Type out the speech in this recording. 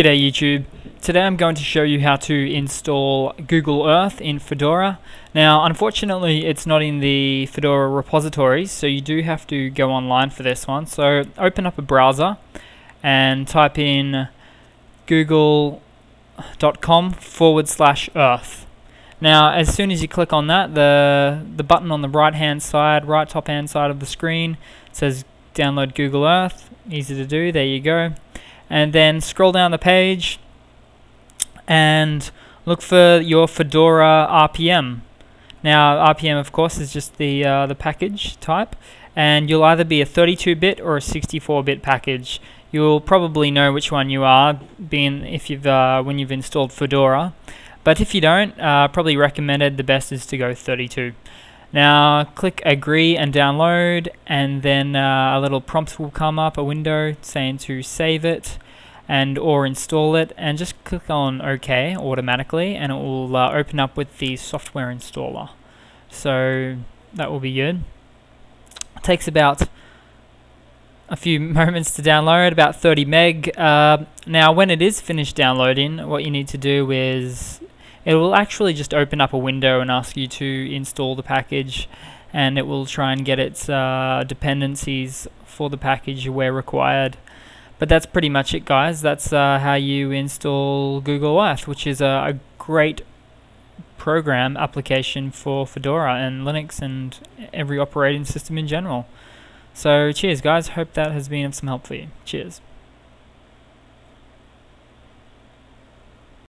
G'day YouTube. Today I'm going to show you how to install Google Earth in Fedora. Now unfortunately it's not in the Fedora repository so you do have to go online for this one. So open up a browser and type in google.com forward slash earth. Now as soon as you click on that the, the button on the right hand side, right top hand side of the screen says download Google Earth. Easy to do, there you go and then scroll down the page and look for your Fedora RPM. Now RPM of course is just the uh, the package type and you'll either be a 32-bit or a 64-bit package. You'll probably know which one you are being if you've uh, when you've installed Fedora. But if you don't, uh, probably recommended the best is to go 32. Now click agree and download and then uh, a little prompt will come up, a window saying to save it and or install it and just click on OK automatically and it will uh, open up with the software installer. So that will be good. It takes about a few moments to download, about 30 meg. Uh, now when it is finished downloading, what you need to do is it will actually just open up a window and ask you to install the package and it will try and get its uh, dependencies for the package where required. But that's pretty much it guys, that's uh, how you install Google Earth, which is a, a great program application for Fedora and Linux and every operating system in general. So cheers guys, hope that has been of some help for you. Cheers.